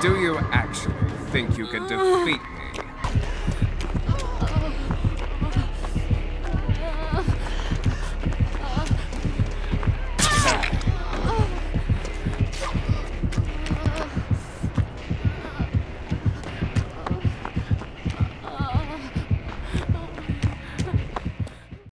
Do you actually think you can defeat